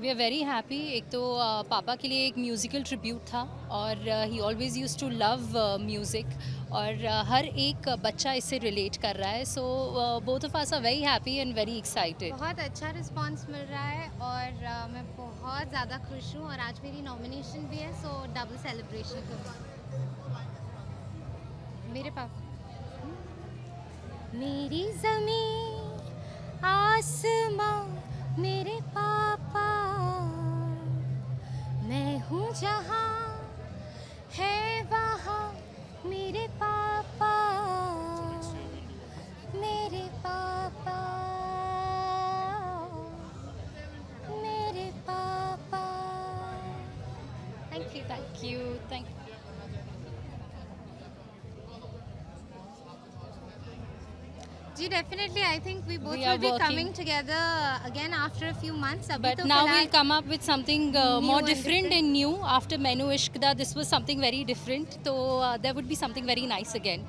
We are very happy एक तो पापा के लिए एक म्यूज़िकल ट्रिब्यूट था और he always use to love music और हर एक बच्चा इससे रिलेट कर रहा है। So both of us are very happy and very excited बहुत अच्छा रिस्पांस मिल रहा है और uh, मैं बहुत ज़्यादा खुश हूँ और आज मेरी नॉमिनेशन भी है सो डबल सेलिब्रेशन मेरे पापा। मेरी ज़मीन आसमां मेरे जहाँ है वहाँ मेरे पापा। मेरे पापा। मेरे पापा। Thank you thank you thank ji definitely I think we both We will are be working. Coming together again after a few months अभी But तो now फिलहाल we'll come up with something uh, more and different different. and new. After Menu Ishqda, this was something very different. So uh, there would be something very nice again.